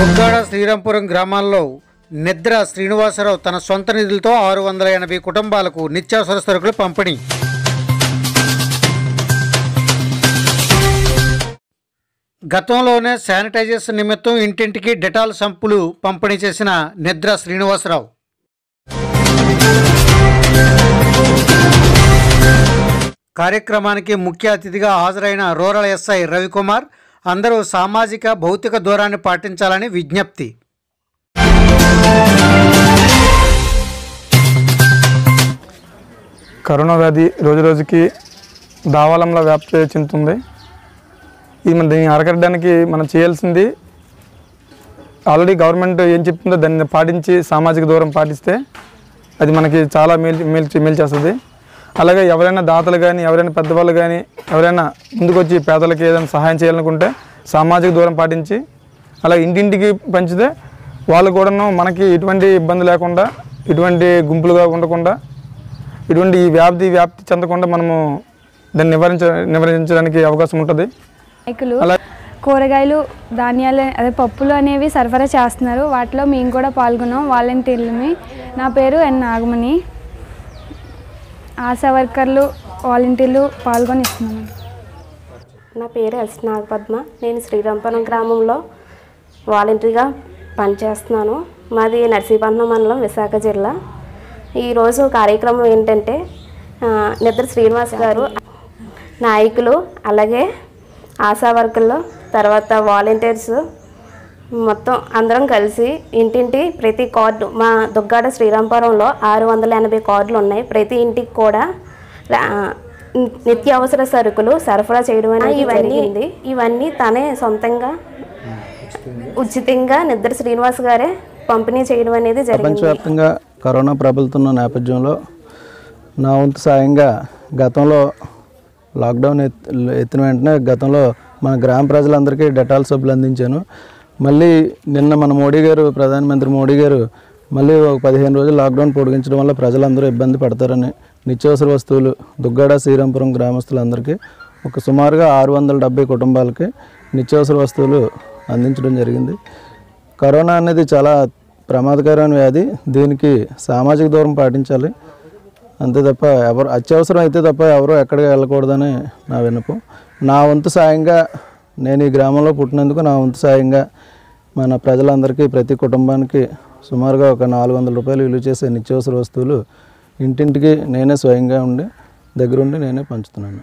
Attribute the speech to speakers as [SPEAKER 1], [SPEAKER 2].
[SPEAKER 1] శ్రీరాంపురం గ్రామాల్లో నిద్ర శ్రీనివాసరావు తన సొంత నిధులతో ఆరు వందల ఎనభై కుటుంబాలకు నిత్యావసర సరుకులు పంపిణీ. గతంలోనే శానిటైజర్స్ నిమిత్తం ఇంటింటికి డెటాల్ సంపులు పంపిణీ చేసిన నిద్ర శ్రీనివాసరావు. కార్యక్రమానికి ముఖ్య అతిథిగా హాజరైన రూరల్ ఎస్ఐ రవికుమార్ అందరూ సామాజిక భౌతిక దూరాన్ని పాటించాలని విజ్ఞప్తి.
[SPEAKER 2] కరోనా వ్యాధి రోజు రోజుకి దావాలంలో వ్యాప్తి చెందుతుంది. ఇది మన దీన్ని అరకట్టడానికి మనం చేయాల్సింది ఆల్రెడీ గవర్నమెంట్ ఏం చెప్తుందో దాన్ని పాటించి సామాజిక దూరం పాటిస్తే అది మనకి చాలా మేలు మేలు మేలు చేస్తుంది. అలాగే ఎవరైనా దాతలు కానీ ఎవరైనా పెద్దవాళ్ళు కానీ ఎవరైనా ముందుకొచ్చి పేదలకి ఏదైనా సహాయం చేయాలనుకుంటే సామాజిక దూరం పాటించి అలా ఇంటింటికి పంచితే వాళ్ళు కూడాను మనకి ఎటువంటి ఇబ్బంది లేకుండా ఎటువంటి గుంపులుగా ఉండకుండా ఇటువంటి ఈ వ్యాప్తి వ్యాప్తి చెందకుండా మనము దాన్ని నివారించ నివారించడానికి అవకాశం ఉంటుంది.
[SPEAKER 3] కూరగాయలు ధాన్యాలు అదే పప్పులు అనేవి సరఫరా చేస్తున్నారు. వాటిలో మేము కూడా పాల్గొన్నాం. వాలంటీర్లమి నా పేరు ఎన్ నాగమణి. ఆశా వర్కర్లు వాలంటీర్లు పాల్గొని ఇస్తున్నాను
[SPEAKER 4] నా పేరు ఎస్ నాగపద్మ. నేను శ్రీరంపనం గ్రామంలో వాలంటరీగా పనిచేస్తున్నాను. మాది నర్సీపట్నం మండలం విశాఖ జిల్లా. ఈరోజు కార్యక్రమం ఏంటంటే నిద్ర శ్రీనివాస్ గారు నాయకులు అలాగే ఆశా వర్కర్లు తర్వాత వాలంటీర్స్ మొత్తం అందరం కలిసి ఇంటింటి ప్రతి కార్డు మా దుగ్గాడ శ్రీరాంపురంలో ఆరు వందల ఎనభై కార్డులు ఉన్నాయి. ప్రతి ఇంటికి కూడా నిత్యావసర సరుకులు సరఫరా చేయడం అనేది జరిగింది. ఇవన్నీ తనే సొంతంగా ఉచితంగా నిద్ర శ్రీనివాస్ గారే పంపిణీ చేయడం అనేది జరిగింది.
[SPEAKER 5] ప్రపంచవ్యాప్తంగా కరోనా ప్రబలుతున్న నేపథ్యంలో నా వంతు సాయంగా గతంలో లాక్డౌన్ ఎత్ ఎత్తిన వెంటనే గతంలో మన గ్రామ ప్రజలందరికీ డెటాల్ సబ్బులు అందించాను. మళ్ళీ నిన్న మన మోడీ గారు ప్రధానమంత్రి మోడీ గారు మళ్ళీ ఒక పదిహేను రోజులు లాక్డౌన్ పొడిగించడం వల్ల ప్రజలందరూ ఇబ్బంది పడతారని నిత్యావసర వస్తువులు దుగ్గాడ శ్రీరాంపురం గ్రామస్తులందరికీ ఒక సుమారుగా ఆరు వందల డెబ్బై కుటుంబాలకి నిత్యావసర వస్తువులు అందించడం జరిగింది. కరోనా అనేది చాలా ప్రమాదకరమైన వ్యాధి. దీనికి సామాజిక దూరం పాటించాలి. అంతే తప్ప ఎవరు అత్యవసరం అయితే తప్ప ఎవరు ఎక్కడికి వెళ్ళకూడదని నా విన్నపం. నా వంతు సాయంగా నేను ఈ గ్రామంలో పుట్టినందుకు నా వంతు సాయంగా మన ప్రజలందరికీ ప్రతి కుటుంబానికి సుమారుగా ఒక నాలుగు వందల రూపాయలు విలువ చేసే నిత్యావసర వస్తువులు ఇంటింటికి నేనే స్వయంగా ఉండి దగ్గరుండి నేనే పంచుతున్నాను.